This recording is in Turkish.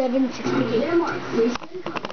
768.